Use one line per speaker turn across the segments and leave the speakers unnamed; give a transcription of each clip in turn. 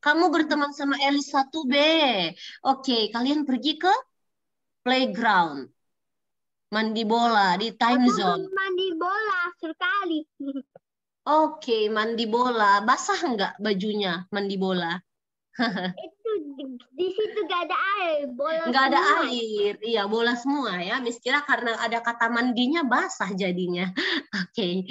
Kamu berteman sama Elis 1B. Oke, kalian pergi ke playground. Mandi bola di time
Aku
zone.
mandi bola sekali.
Oke, mandi bola. Basah nggak bajunya mandi bola?
Itu di, di situ gak ada air. Bola
ada
semua.
air. Iya, bola semua ya. Miss kira karena ada kata mandinya basah jadinya. Oke.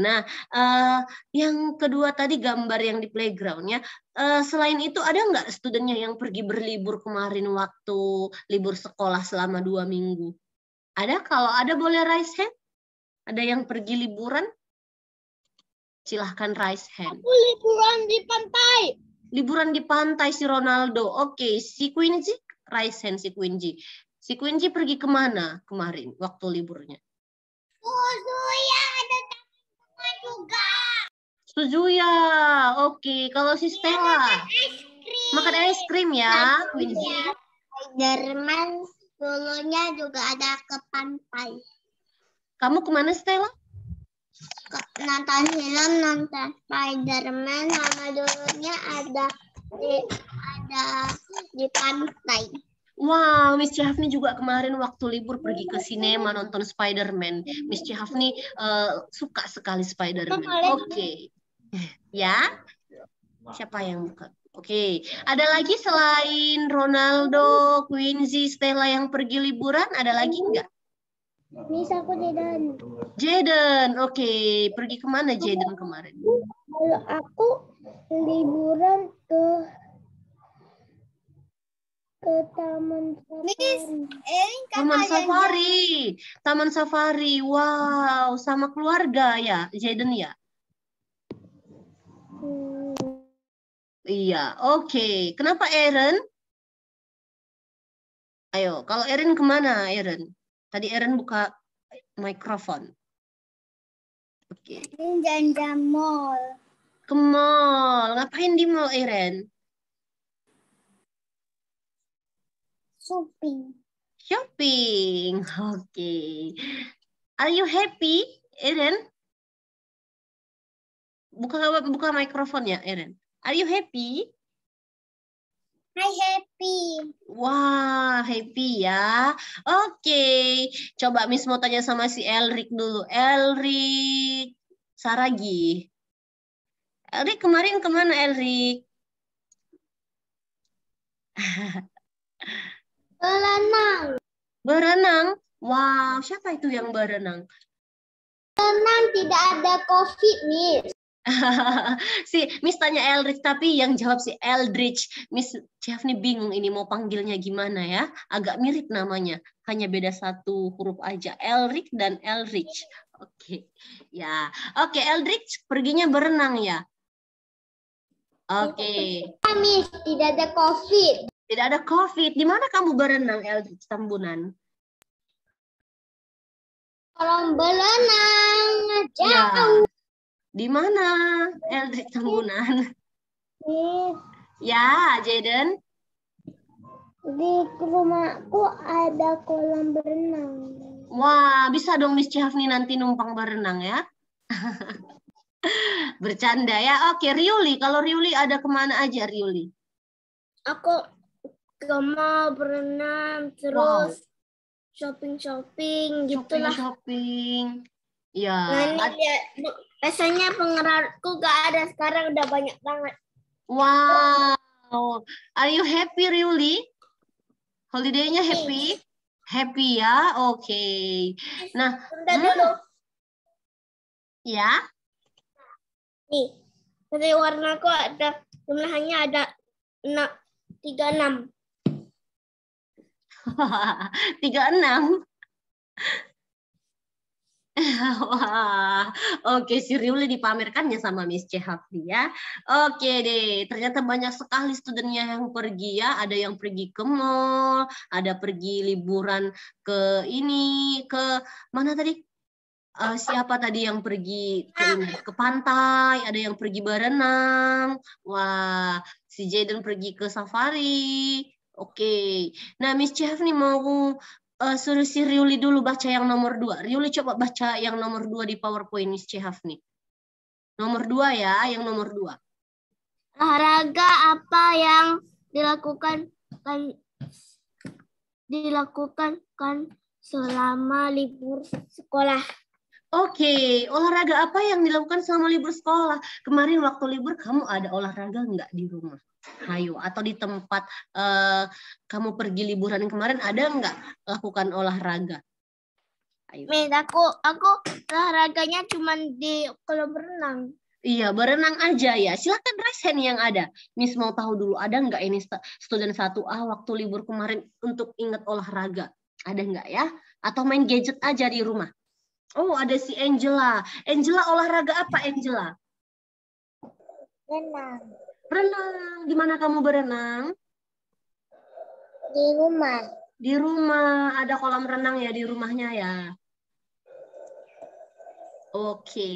Nah, eh, yang kedua tadi gambar yang di playground ya. Eh, selain itu ada nggak studennya yang pergi berlibur kemarin waktu libur sekolah selama dua minggu? Ada? Kalau ada boleh raise hand? Ada yang pergi liburan? Silahkan raise hand.
Aku liburan di pantai.
Liburan di pantai si Ronaldo. Oke, si Quincy, raise hand si Quincy. Si Quincy pergi ke mana kemarin waktu liburnya?
Suzuya ada teman juga.
Suzuya. Oke, kalau si Stella
Es krim.
makan es krim ya, Quincy.
Jerman dulunya juga ada ke pantai.
Kamu ke mana
Stella? Nonton film, nonton Spiderman sama dulunya ada di, ada di pantai.
Wow, Miss Chafni juga kemarin waktu libur pergi ke sinema nonton Spider-Man. Miss Chafni eh, suka sekali Spider-Man. Oke. Ya? Siapa yang buka? Oke. Ada lagi selain Ronaldo, Quincy, Stella yang pergi liburan? Ada lagi nggak?
Miss aku tidak.
Jaden, oke. Pergi ke mana Jaden kemarin?
Kalau aku liburan ke ke taman safari.
Taman safari. Taman safari. Wow, sama keluarga ya, Jaden ya?
Hmm,
Iya, oke. Kenapa Aaron? Ayo, kalau Aaron ke mana, Aaron? Tadi Aaron buka mikrofon. Oke.
Jalan-jalan mall.
Ke mall. Ngapain di mall, Aaron?
Shopping.
Shopping. Oke. Are you happy, Aaron? Buka buka mikrofonnya, Aaron. Are you happy?
Hi happy.
Wah, happy ya. Oke, coba Miss mau tanya sama si Elric dulu. Elric Saragi. Elric kemarin ke mana Elric?
Berenang.
Berenang. Wow, siapa itu yang berenang?
Berenang tidak ada covid, Miss.
Si Miss tanya Elric tapi yang jawab si Eldridge. Miss Chefni bingung ini mau panggilnya gimana ya. Agak mirip namanya, hanya beda satu huruf aja. Elric dan Elrich. Oke. Ya. Oke, Eldridge perginya berenang ya. Oke.
Ah, Miss, tidak ada covid.
Tidak ada COVID. Di mana kamu berenang, Eldridge Tambunan?
Kolam berenang
Ya. Di mana, Eldridge Tambunan?
Miss,
Ya, Jaden.
di rumahku ada kolam berenang.
Wah, bisa dong Miss Chafni nanti numpang berenang ya. Bercanda ya. Oke, Riuli. Kalau Riuli ada ke mana aja, Riuli?
Aku ke mall berenang terus shopping-shopping
Shopping,
gitulah.
shopping. Ya.
Nah, ini ya, biasanya pengeratku gak ada sekarang udah banyak banget.
Wow. Are you happy, Riuli? Holiday-nya happy? Happy ya? Oke. Nah,
Sebentar
Hmm.
dulu.
ya.
Nih, dari warnaku ada jumlahnya ada enam tiga enam.
36. Wah, oke si Riuli dipamerkannya sama Miss Chehafli ya. Oke deh, ternyata banyak sekali studennya yang pergi ya. Ada yang pergi ke mall, ada pergi liburan ke ini, ke mana tadi? Eh, siapa tadi yang pergi ke? Ke pantai, ada yang pergi berenang. Wah, si Jaden pergi ke safari. Oke. Nah, Miss Chehafli mau Eh, suruh si Riuli dulu baca yang nomor dua. Riuli coba baca yang nomor dua di PowerPoint Miss nih. Nomor dua ya, yang nomor dua.
Olahraga apa yang dilakukan kan dilakukan kan selama libur sekolah?
Oke, olahraga apa yang dilakukan selama libur sekolah? Kemarin waktu libur kamu ada olahraga nggak di rumah? Ayo, atau di tempat uh, kamu pergi liburan kemarin ada nggak lakukan olahraga?
Ayo. Aku aku olahraganya cuma di kolam renang.
Iya, berenang aja ya. Silakan raise hand yang ada. Miss mau tahu dulu, ada nggak ini student 1A waktu libur kemarin untuk ingat olahraga? Ada nggak ya? Atau main gadget aja di rumah? Oh, ada si Angela. Angela olahraga apa, Angela?
Renang.
Renang. Di mana kamu berenang?
Di rumah.
Di rumah. Ada kolam renang ya di rumahnya ya? Oke.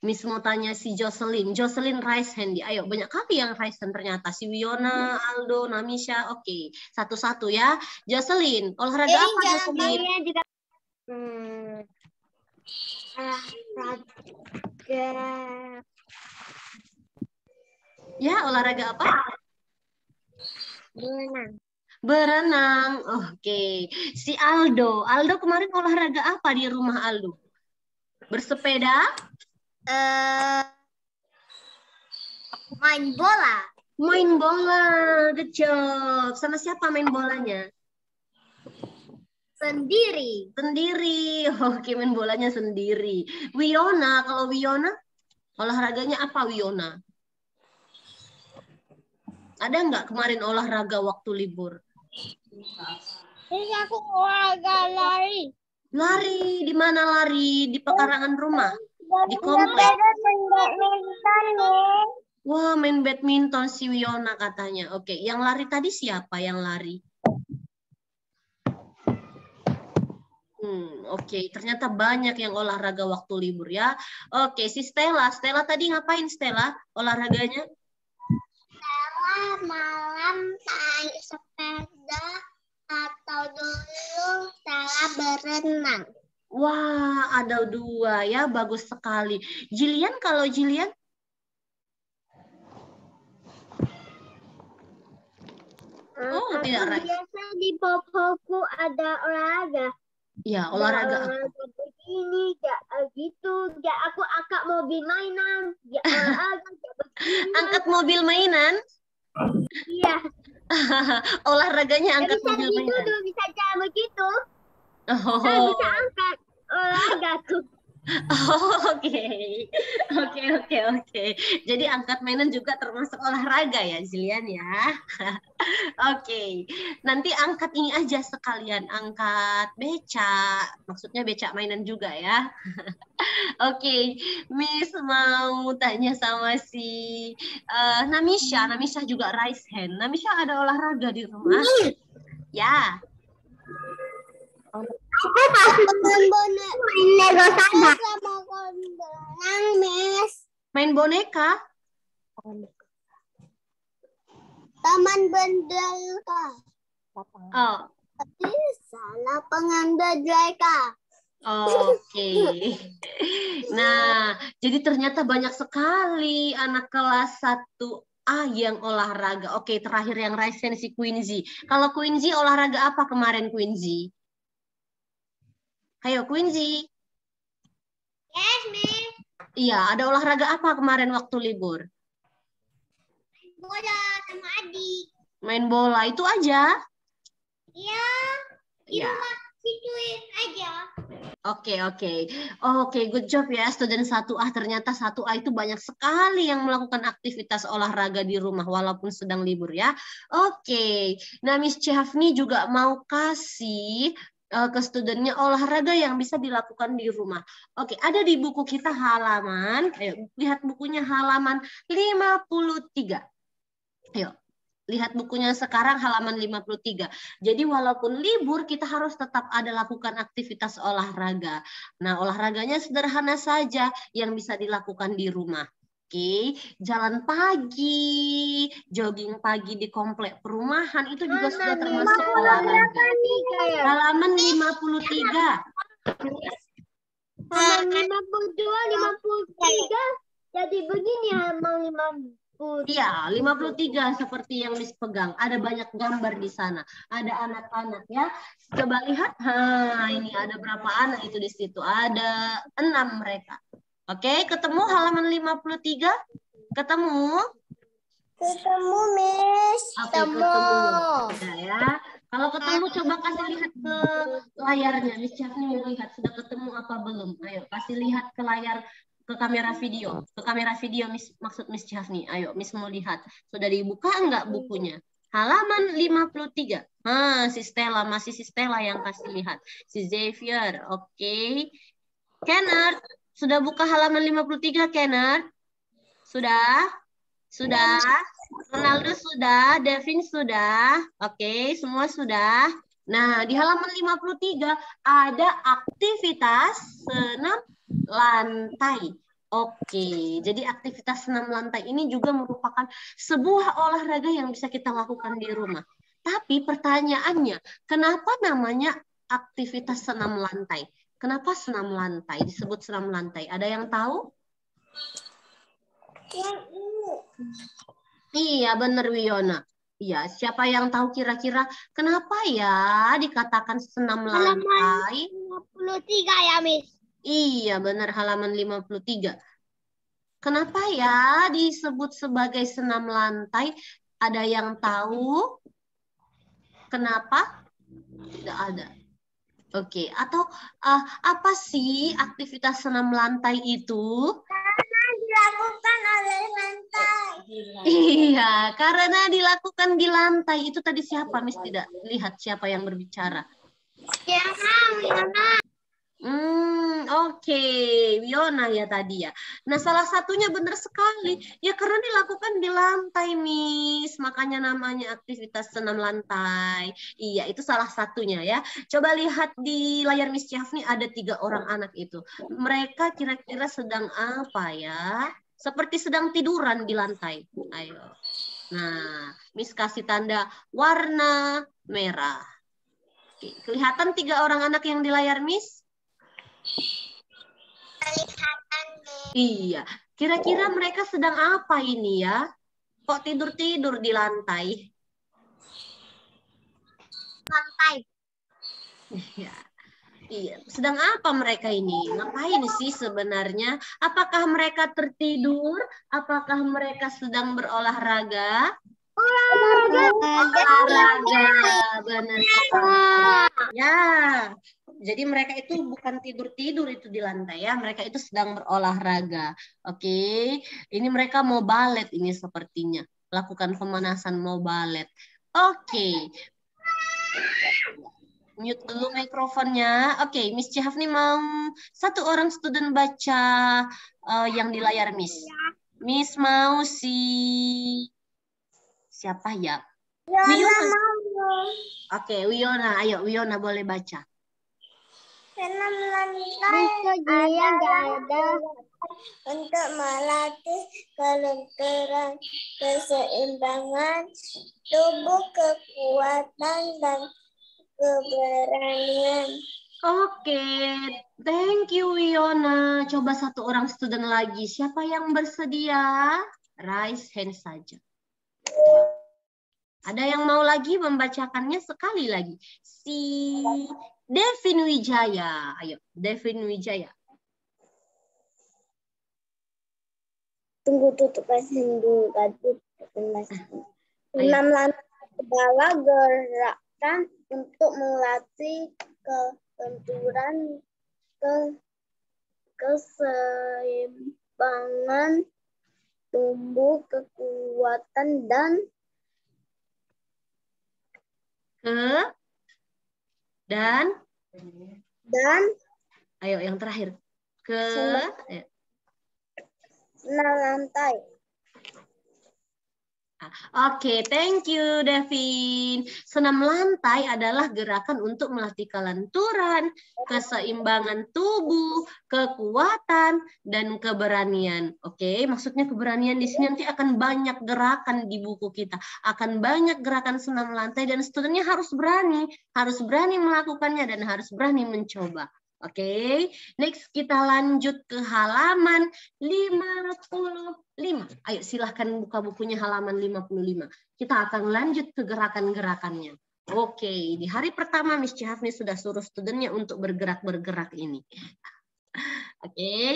Miss mau tanya si Jocelyn. Jocelyn raise hand. Ayo, banyak kali yang raise hand ternyata. Si Wiona, Aldo, Namisha. Oke, satu-satu ya. Jocelyn, olahraga Jadi, apa Jocelyn? Juga... Hmm, olahraga. Ya, olahraga apa?
Berenang.
Berenang. Oke. Si Aldo. Aldo kemarin olahraga apa di rumah Aldo? Bersepeda?
Uh, main bola.
Main bola. Good job. Sama siapa main bolanya?
Sendiri.
Sendiri. Oke, main bolanya sendiri. Wiona, kalau Wiona, olahraganya apa Wiona? Ada nggak kemarin olahraga waktu libur?
Ini aku olahraga lari.
Lari, di mana lari? Di pekarangan rumah? Di komplek? Wah, main badminton si Wiona katanya. Oke, yang lari tadi siapa yang lari? Hmm, oke. Okay. Ternyata banyak yang olahraga waktu libur ya. Oke, okay, si Stella. Stella tadi ngapain Stella olahraganya?
Malam naik sepeda atau dulu Stella berenang.
Wah, ada dua ya. Bagus sekali. Jilian kalau Jilian?
Oh, tidak Biasa di popoku ada olahraga.
Ya, olahraga.
Olahraga begini, gak eh, gitu, gak aku angkat mobil mainan, gak olahraga, gak begini.
Angkat mobil mainan?
Iya.
Olahraganya angkat
bisa
mobil
gitu. Tuh, bisa cara begitu.
Oh.
Saya bisa angkat olahraga tuh.
Oke, oke, oke, oke. Jadi angkat mainan juga termasuk olahraga ya, Jilian ya. oke, okay. nanti angkat ini aja sekalian, angkat beca. Maksudnya beca mainan juga ya. oke, okay. Miss mau tanya sama si uh, Namisha. Namisha juga raise hand. Namisha ada olahraga di rumah? Ya.
Aku pas main boneka. Lego sama. Miss.
Main boneka?
Taman Bendelka.
Oh.
Tapi salah pengambil mereka.
Oke. Okay. Nah, jadi ternyata banyak sekali anak kelas 1A yang olahraga. Oke, terakhir yang Raisen si Quincy. Kalau Quincy olahraga apa kemarin Quincy? Ayo Quincy.
Yes, Miss.
Iya, ada olahraga apa kemarin waktu libur?
Main bola sama adik.
Main bola itu aja?
Iya. Di ya. rumah situin aja.
Oke, okay, oke. Okay. Oke, okay, good job ya student 1A. Ternyata 1A itu banyak sekali yang melakukan aktivitas olahraga di rumah walaupun sedang libur ya. Oke. Okay. Nah, Miss Chafni juga mau kasih uh, ke studentnya olahraga yang bisa dilakukan di rumah. Oke, ada di buku kita halaman, ayo lihat bukunya halaman 53. Ayo, lihat bukunya sekarang halaman 53. Jadi walaupun libur kita harus tetap ada lakukan aktivitas olahraga. Nah, olahraganya sederhana saja yang bisa dilakukan di rumah. Oke, jalan pagi, jogging pagi di komplek perumahan itu juga sudah termasuk olahraga. Ya? Halaman 53.
Halaman 52, 53. Jadi begini halaman
Iya, 53 seperti yang Miss pegang. Ada banyak gambar di sana. Ada anak-anak ya. Coba lihat. Ha, ini ada berapa anak itu di situ? Ada enam mereka. Oke, ketemu halaman 53? Ketemu?
Ketemu, Miss.
Oke, ketemu. Udah ya. Kalau ketemu coba kasih lihat ke layarnya. Miss Syafni mau lihat sudah ketemu apa belum. Ayo kasih lihat ke layar ke kamera video, ke kamera video Miss, maksud Miss Chafni. Ayo, Miss mau lihat. Sudah dibuka enggak bukunya? Halaman 53. Ah, si Stella, masih si Stella yang kasih lihat. Si Xavier, oke. Okay. Kenneth, sudah buka halaman 53, Kenneth? Sudah? Sudah? Ronaldo sudah, Devin sudah. Oke, okay, semua sudah. Nah, di halaman 53 ada aktivitas senam lantai. Oke, jadi aktivitas senam lantai ini juga merupakan sebuah olahraga yang bisa kita lakukan di rumah. Tapi pertanyaannya, kenapa namanya aktivitas senam lantai? Kenapa senam lantai disebut senam lantai? Ada yang tahu? Iya, benar Wiona. Iya, siapa yang tahu kira-kira kenapa ya dikatakan senam lantai?
53 ya, Miss.
Iya, benar halaman 53. Kenapa ya disebut sebagai senam lantai? Ada yang tahu? Kenapa? Tidak ada. Oke, atau uh, apa sih aktivitas senam lantai itu?
Karena dilakukan oleh lantai.
Iya, karena dilakukan di lantai. Itu tadi siapa? Mis tidak lihat siapa yang berbicara.
Ya, Wiona.
Hmm, oke, okay. Wiona ya tadi ya. Nah, salah satunya benar sekali. Ya karena dilakukan di lantai, Miss. Makanya namanya aktivitas senam lantai. Iya, itu salah satunya ya. Coba lihat di layar Miss Syafni ada tiga orang anak itu. Mereka kira-kira sedang apa ya? Seperti sedang tiduran di lantai. Ayo. Nah, Miss kasih tanda warna merah. Kelihatan tiga orang anak yang di layar Miss? Iya, kira-kira mereka sedang apa ini ya? Kok tidur-tidur di lantai?
Lantai.
Iya. Iya, sedang apa mereka ini? Ngapain sih sebenarnya? Apakah mereka tertidur? Apakah mereka sedang berolahraga?
Olahraga.
Olahraga, benar. Ya, jadi mereka itu bukan tidur-tidur itu di lantai ya, mereka itu sedang berolahraga. Oke, ini mereka mau balet ini sepertinya. Lakukan pemanasan mau balet. Oke. Mute dulu mikrofonnya. Oke, Miss Cihafni mau satu orang student baca uh, yang di layar Miss. Miss mau si siapa ya?
Wiona.
Oke, Wiona. Ayo, Wiona boleh baca.
Senam lantai ada untuk melatih kelenturan, keseimbangan tubuh, kekuatan, dan keberanian.
Oke, thank you Wiona. Coba satu orang student lagi. Siapa yang bersedia? Raise hand saja. Ada yang mau lagi membacakannya sekali lagi. Si Devin Wijaya. Ayo, Devin Wijaya.
Tunggu tutup mesin dulu tadi. Enam lantai ke bawah gerakan untuk melatih kelenturan ke keseimbangan tumbuh kekuatan dan
ke dan
dan
ayo yang terakhir ke
enam lantai.
Oke, okay, thank you Devin. Senam lantai adalah gerakan untuk melatih kelenturan, keseimbangan tubuh, kekuatan, dan keberanian. Oke, okay? maksudnya keberanian di sini nanti akan banyak gerakan di buku kita. Akan banyak gerakan senam lantai dan studentnya harus berani, harus berani melakukannya dan harus berani mencoba. Oke, next kita lanjut ke halaman 55. Ayo silahkan buka bukunya halaman 55. Kita akan lanjut ke gerakan-gerakannya. Oke, di hari pertama Miss Cihafni sudah suruh studennya untuk bergerak-bergerak ini. Oke, okay.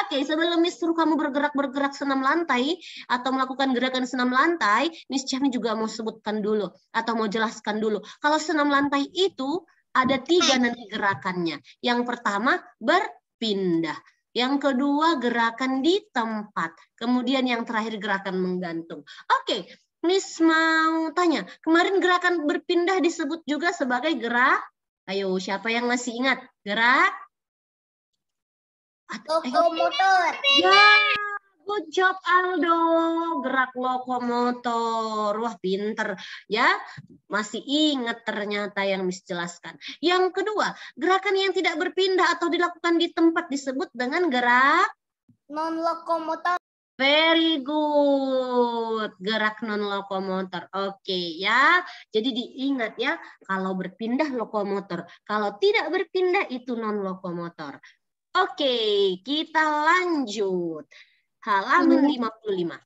oke. Okay, sebelum Miss suruh kamu bergerak-bergerak senam lantai atau melakukan gerakan senam lantai, Miss Cihafni juga mau sebutkan dulu atau mau jelaskan dulu. Kalau senam lantai itu ada tiga nanti gerakannya. Yang pertama berpindah. Yang kedua gerakan di tempat. Kemudian yang terakhir gerakan menggantung. Oke, Miss mau tanya. Kemarin gerakan berpindah disebut juga sebagai gerak. Ayo, siapa yang masih ingat? Gerak?
Lokomotor.
Ya, Good job Aldo, gerak lokomotor. Wah, pinter ya. Masih ingat ternyata yang Miss jelaskan. Yang kedua, gerakan yang tidak berpindah atau dilakukan di tempat disebut dengan gerak
non lokomotor.
Very good. Gerak non lokomotor. Oke okay, ya. Jadi diingat ya, kalau berpindah lokomotor, kalau tidak berpindah itu non lokomotor. Oke, okay, kita lanjut halaman 55. Hmm.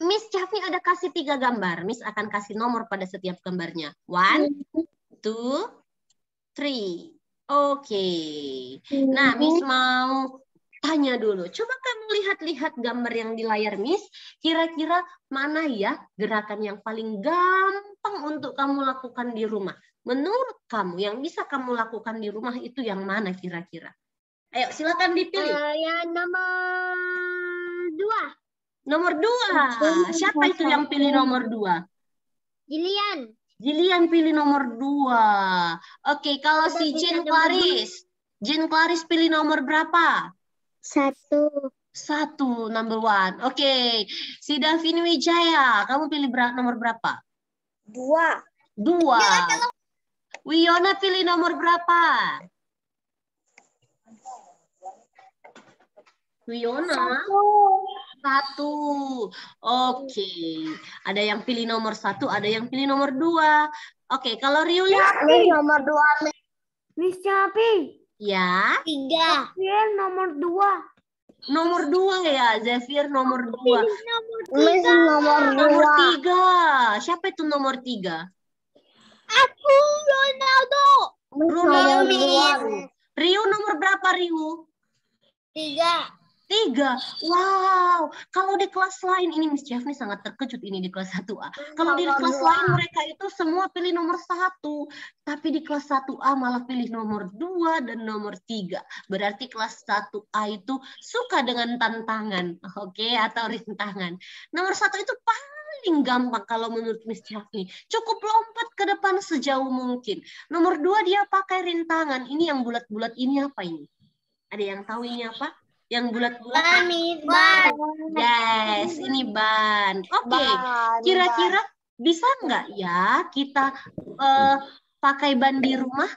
Miss Chafi ada kasih tiga gambar. Miss akan kasih nomor pada setiap gambarnya. One, hmm. two, three. Oke. Okay. Nah, Miss hmm. mau tanya dulu. Coba kamu lihat-lihat gambar yang di layar Miss. Kira-kira mana ya gerakan yang paling gampang untuk kamu lakukan di rumah? Menurut kamu yang bisa kamu lakukan di rumah itu yang mana kira-kira? Ayo silakan dipilih.
Uh, ya nomor dua.
Nomor dua. Siapa itu yang pilih nomor dua?
Jilian.
Jilian pilih nomor dua. Oke, kalau si Jin Claris. Jin Claris pilih nomor berapa?
Satu.
Satu, number one. Oke, si Davin Wijaya, kamu pilih ber nomor berapa?
Dua.
Dua. Wiona pilih nomor berapa? Wiona? Satu. Satu. Oke. Okay. Ada yang pilih nomor satu, ada yang pilih nomor dua. Oke, okay. kalau Riuli?
nomor dua. Miss Capi.
Ya.
Tiga. Zafir nomor dua.
Nomor dua ya, Zafir nomor dua.
Nomor tiga. Nomor,
nomor tiga. Siapa itu nomor tiga?
Aku, Ronaldo.
Ronaldo. Rio nomor berapa, Rio?
Tiga.
Tiga. Wow. Kalau di kelas lain, ini Miss Jeffney sangat terkejut ini di kelas 1A. Kalau di kelas lain mereka itu semua pilih nomor satu. Tapi di kelas 1A malah pilih nomor dua dan nomor tiga. Berarti kelas 1A itu suka dengan tantangan. Oke, okay? atau rintangan. Nomor satu itu paling gampang kalau menurut Miss Jeffney. Cukup lompat ke depan sejauh mungkin. Nomor dua dia pakai rintangan. Ini yang bulat-bulat ini apa ini? Ada yang tahu ini apa? Yang bulat-bulat
ban.
Yes, ini ban. Oke, okay. kira-kira bisa nggak ya kita uh, pakai ban di rumah?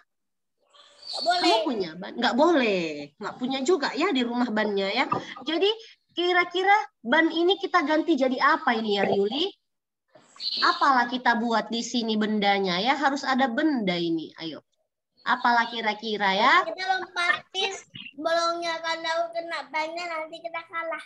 boleh. Kamu
punya ban? Nggak boleh. Nggak punya juga ya di rumah bannya ya. Jadi kira-kira ban ini kita ganti jadi apa ini ya Riuli? Apalah kita buat di sini bendanya ya? Harus ada benda ini. Ayo. Apalah kira-kira ya?
Kita lompatin bolongnya kalau kena bannya nanti kita kalah.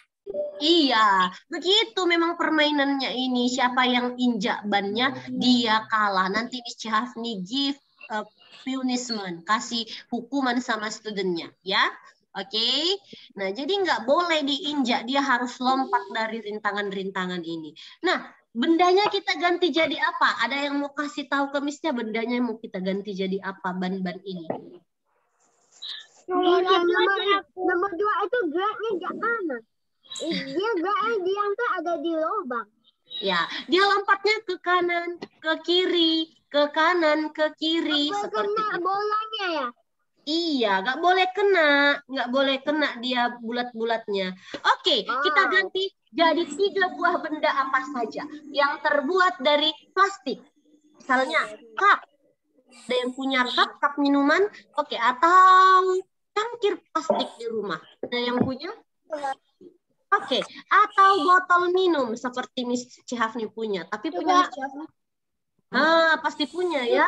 Iya, begitu memang permainannya ini. Siapa yang injak bannya, dia kalah. Nanti Miss Chafni give a punishment, kasih hukuman sama studentnya, ya. Oke, okay? nah jadi nggak boleh diinjak, dia harus lompat dari rintangan-rintangan ini. Nah, bendanya kita ganti jadi apa? Ada yang mau kasih tahu ke Misnya bendanya mau kita ganti jadi apa ban-ban ini?
Nomor, nomor, nomor dua itu geraknya gimana? Dia geraknya dia tuh ada di lubang.
Ya, dia lompatnya ke kanan, ke kiri, ke kanan, ke kiri.
Apa seperti kena itu. bolanya ya?
Iya, nggak boleh kena, nggak boleh kena dia bulat-bulatnya. Oke, oh. kita ganti jadi tiga buah benda apa saja yang terbuat dari plastik. Misalnya cup. Ada yang punya cup, cup minuman. Oke, atau cangkir plastik di rumah. Ada yang punya? Oke, atau botol minum seperti Miss Cihafni punya. Tapi punya Miss Cihafni? Ah, pasti punya ya.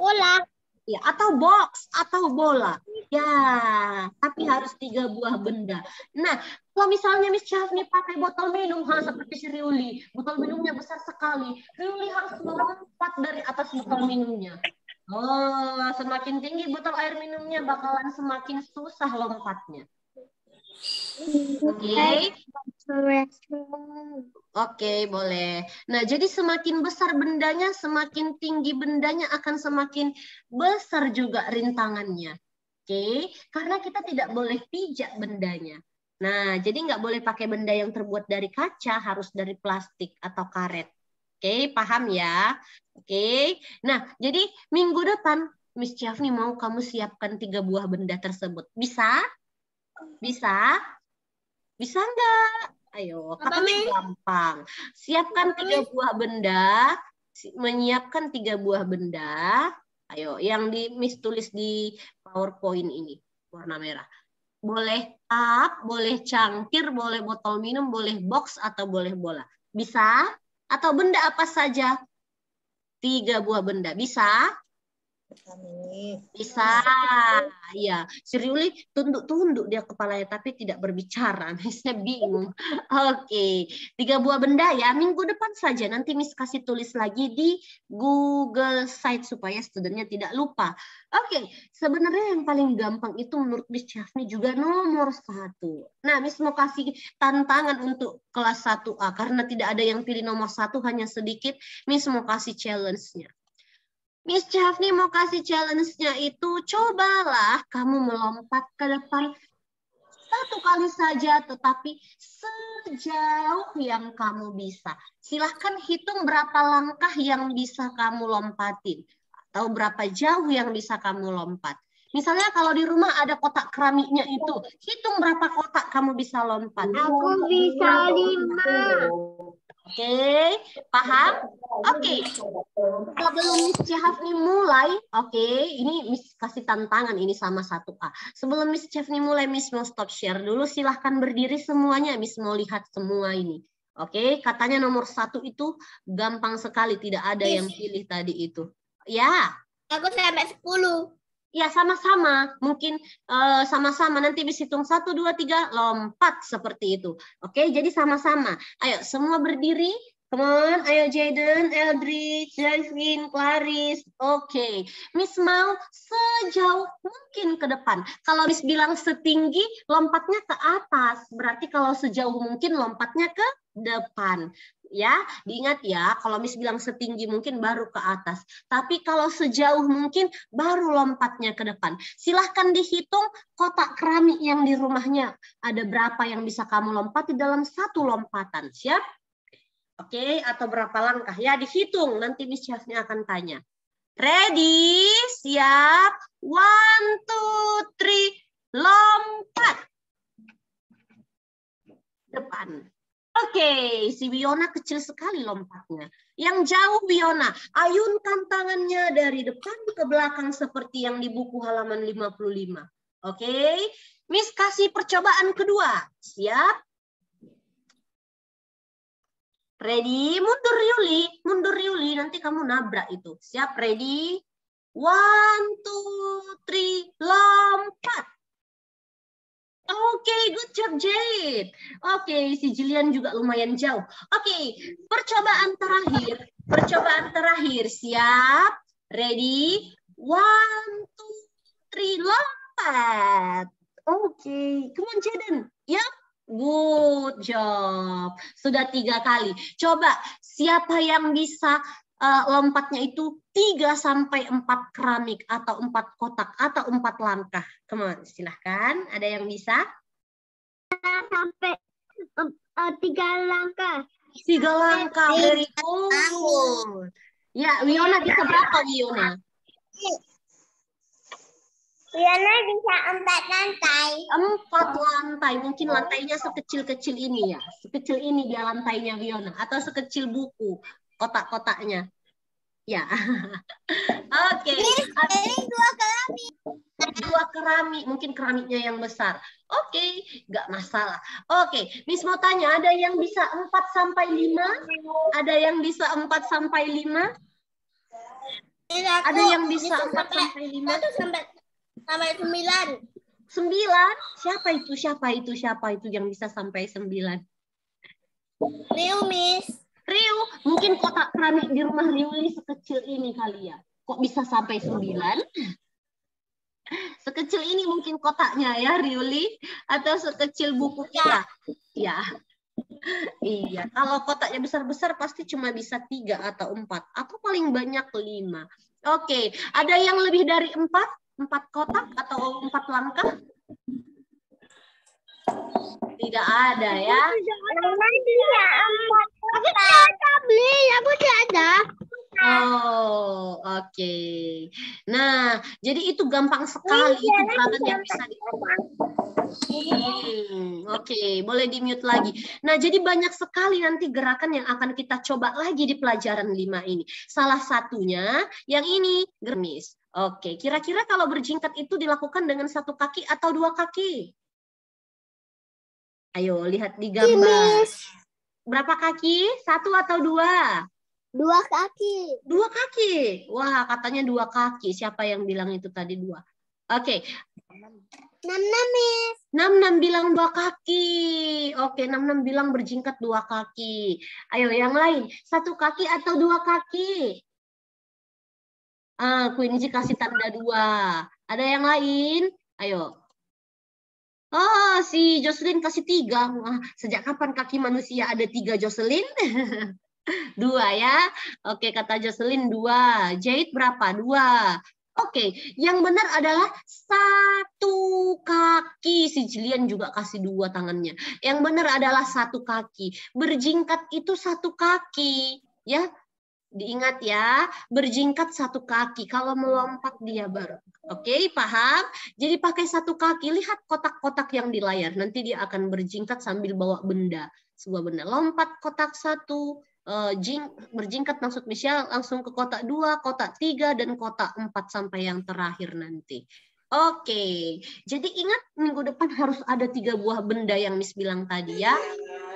Cola.
Ya, atau box atau bola. Ya, tapi harus tiga buah benda. Nah, kalau misalnya Miss Chafni pakai botol minum, ha, seperti si Riuli, botol minumnya besar sekali. Riuli harus melompat dari atas botol minumnya. Oh, semakin tinggi botol air minumnya bakalan semakin susah lompatnya. Oke. Okay. Oke, boleh. Nah, jadi semakin besar bendanya, semakin tinggi bendanya akan semakin besar juga rintangannya. Oke, karena kita tidak boleh pijak bendanya. Nah, jadi nggak boleh pakai benda yang terbuat dari kaca, harus dari plastik atau karet. Oke, paham ya? Oke. Nah, jadi minggu depan Miss Chafni mau kamu siapkan tiga buah benda tersebut. Bisa? Bisa? Bisa nggak? Ayo, katanya gampang. Siapkan tiga buah benda, menyiapkan tiga buah benda. Ayo, yang di Miss tulis di PowerPoint ini warna merah. Boleh cup, boleh cangkir, boleh botol minum, boleh box atau boleh bola. Bisa? Atau benda apa saja? Tiga buah benda. Bisa? Bisa, ya. Siriuli tunduk-tunduk dia kepalanya tapi tidak berbicara. Misnya bingung. Oke, tiga buah benda ya. Minggu depan saja nanti Miss kasih tulis lagi di Google Site supaya studennya tidak lupa. Oke, sebenarnya yang paling gampang itu menurut Miss Chafni juga nomor satu. Nah, Miss mau kasih tantangan untuk kelas 1A karena tidak ada yang pilih nomor satu hanya sedikit. Miss mau kasih challenge-nya. Miss Chafni mau kasih challenge-nya itu, cobalah kamu melompat ke depan satu kali saja, tetapi sejauh yang kamu bisa. Silahkan hitung berapa langkah yang bisa kamu lompatin. Atau berapa jauh yang bisa kamu lompat. Misalnya kalau di rumah ada kotak keramiknya itu, hitung berapa kotak kamu bisa lompat.
Aku bisa lima.
Oke, okay, paham? Oke, okay. sebelum Miss Chefni mulai, oke, okay, ini Miss kasih tantangan ini sama satu A. Sebelum Miss Chefni mulai, Miss mau stop share dulu. Silahkan berdiri semuanya, Miss mau lihat semua ini. Oke, okay? katanya nomor satu itu gampang sekali, tidak ada yang pilih tadi itu. Ya.
Aku sampai sepuluh.
Ya sama-sama, mungkin eh, sama-sama uh, nanti bisa hitung satu dua tiga lompat seperti itu. Oke, jadi sama-sama. Ayo semua berdiri. Come on, ayo Jaden, Eldridge, Jasmine, Clarice. Oke, okay. Miss mau sejauh mungkin ke depan. Kalau Miss bilang setinggi, lompatnya ke atas. Berarti kalau sejauh mungkin lompatnya ke depan ya. Diingat ya, kalau Miss bilang setinggi mungkin baru ke atas. Tapi kalau sejauh mungkin baru lompatnya ke depan. Silahkan dihitung kotak keramik yang di rumahnya. Ada berapa yang bisa kamu lompati dalam satu lompatan. Siap? Oke, atau berapa langkah? Ya, dihitung. Nanti Miss Chefnya akan tanya. Ready? Siap? One, two, three. Lompat. Depan. Oke, si Wiona kecil sekali lompatnya. Yang jauh Wiona, ayunkan tangannya dari depan ke belakang seperti yang di buku halaman 55. Oke, Miss kasih percobaan kedua. Siap? Ready? Mundur Yuli, mundur Yuli, nanti kamu nabrak itu. Siap? Ready? One, two, three, lompat. Oke, okay, good job Jade. Oke, okay, si Jillian juga lumayan jauh. Oke, okay, percobaan terakhir. Percobaan terakhir. Siap? Ready? One, two, three, lompat. Oke, okay. come on Jaden. Yap. Good job. Sudah tiga kali. Coba siapa yang bisa uh, lompatnya itu tiga sampai empat keramik atau empat kotak atau empat langkah. Come silahkan. Ada yang bisa?
Sampai uh, tiga langkah.
Tiga langkah. Very good. Ya, Wiona bisa berapa Wiona?
Wiona bisa empat lantai.
Empat lantai. Mungkin lantainya sekecil-kecil ini ya. Sekecil ini dia lantainya Wiona. Atau sekecil buku kotak-kotaknya. Ya. Oke. Okay.
Ini dua keramik.
Dua keramik, mungkin keramiknya yang besar. Oke, okay. nggak masalah. Oke, okay. Miss mau tanya, ada yang bisa 4 sampai 5? Ada yang bisa 4 sampai 5? Ada yang bisa empat sampai lima.
Satu sampai sampai sembilan.
Sembilan? Siapa itu? Siapa itu? Siapa itu yang bisa sampai sembilan?
Rio, Miss.
Rio, mungkin kotak keramik di rumah Liuli sekecil ini kali ya. Kok bisa sampai sembilan? Sekecil ini mungkin kotaknya ya, Riuli, atau sekecil buku kita. Ya. Iya, kalau kotaknya besar-besar pasti cuma bisa tiga atau empat, atau paling banyak lima. Oke, ada yang lebih dari empat? Empat kotak atau empat langkah? Tidak ada ya.
Aku tidak beli, aku tidak ada.
Oh, oke. Nah, jadi itu gampang sekali itu gerakan yang bisa di Hmm, Oke, boleh di mute lagi. Nah, jadi banyak sekali nanti gerakan yang akan kita coba lagi di pelajaran 5 ini. Salah satunya yang ini, germis. Oke, kira-kira kalau berjingkat itu dilakukan dengan satu kaki atau dua kaki? Ayo, lihat di gambar. Berapa kaki? Satu atau dua?
Dua kaki.
Dua kaki. Wah, katanya dua kaki. Siapa yang bilang itu tadi dua? Oke,
Enam enam Miss.
Nam Nam bilang dua kaki. Oke, Nam Nam bilang berjingkat dua kaki. Ayo yang lain, satu kaki atau dua kaki? Ah, Quincy kasih tanda dua. Ada yang lain? Ayo. Oh, si Jocelyn kasih tiga. Wah, sejak kapan kaki manusia ada tiga Jocelyn? dua ya. Oke, kata Jocelyn dua. Jade berapa? Dua. Oke, yang benar adalah satu kaki. Si Jilian juga kasih dua tangannya. Yang benar adalah satu kaki. Berjingkat itu satu kaki. Ya, diingat ya. Berjingkat satu kaki. Kalau melompat dia baru. Oke, paham? Jadi pakai satu kaki. Lihat kotak-kotak yang di layar. Nanti dia akan berjingkat sambil bawa benda. Sebuah benda. Lompat kotak satu, uh, jing, berjingkat maksud Michelle langsung ke kotak dua, kotak tiga, dan kotak empat sampai yang terakhir nanti. Oke, jadi ingat minggu depan harus ada tiga buah benda yang Miss bilang tadi ya.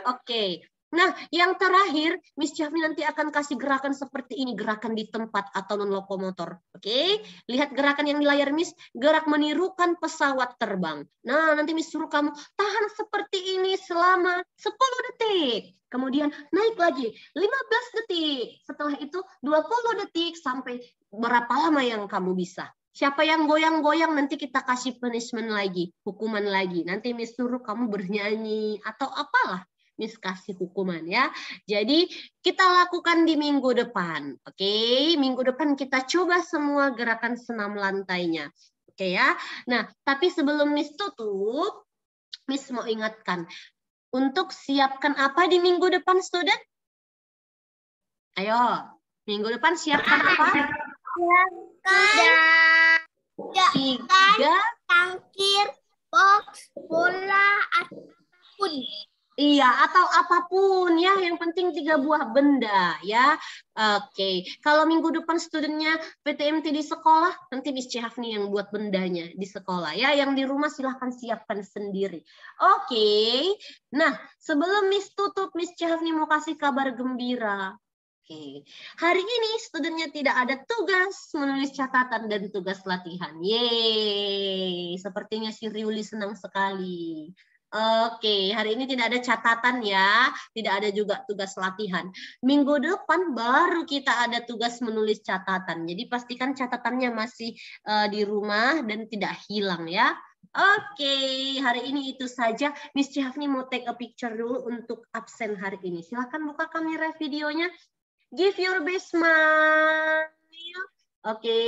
Oke, nah yang terakhir Miss Jafni nanti akan kasih gerakan seperti ini, gerakan di tempat atau non lokomotor. Oke, lihat gerakan yang di layar Miss, gerak menirukan pesawat terbang. Nah nanti Miss suruh kamu tahan seperti ini selama 10 detik. Kemudian naik lagi 15 detik. Setelah itu 20 detik sampai berapa lama yang kamu bisa. Siapa yang goyang-goyang nanti kita kasih punishment lagi, hukuman lagi. Nanti Miss suruh kamu bernyanyi atau apalah. Miss kasih hukuman ya. Jadi kita lakukan di minggu depan. Oke, minggu depan kita coba semua gerakan senam lantainya. Oke ya. Nah, tapi sebelum Miss tutup, Miss mau ingatkan, untuk siapkan apa di minggu depan, student? Ayo, minggu depan siapkan apa? Tiga.
Tangkir, box, bola, apa pun.
Iya, atau apa pun ya, yang penting tiga buah benda ya. Oke, kalau minggu depan studentnya PTMT di sekolah, nanti Miss Cehafni yang buat bendanya di sekolah ya. Yang di rumah silahkan siapkan sendiri. Oke, nah sebelum Miss tutup, Miss Cehafni mau kasih kabar gembira. Oke, hari ini studentnya tidak ada tugas menulis catatan dan tugas latihan. Yeay, sepertinya si Riuli senang sekali. Oke, hari ini tidak ada catatan ya, tidak ada juga tugas latihan. Minggu depan baru kita ada tugas menulis catatan. Jadi pastikan catatannya masih uh, di rumah dan tidak hilang ya. Oke, hari ini itu saja. Miss Cihafni mau take a picture dulu untuk absen hari ini. Silahkan buka kamera videonya. Give your best smile. Oke,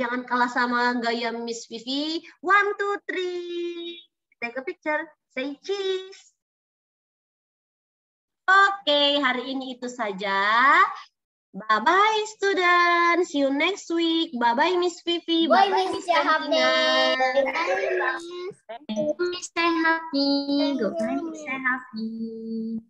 jangan kalah sama gaya Miss Vivi. One, two, three. Take a picture. Say cheese. Oke, hari ini itu saja. Bye-bye student. See you next week. Bye-bye Miss Vivi.
Bye-bye Miss Happy.
Stay happy. Goodbye, stay happy.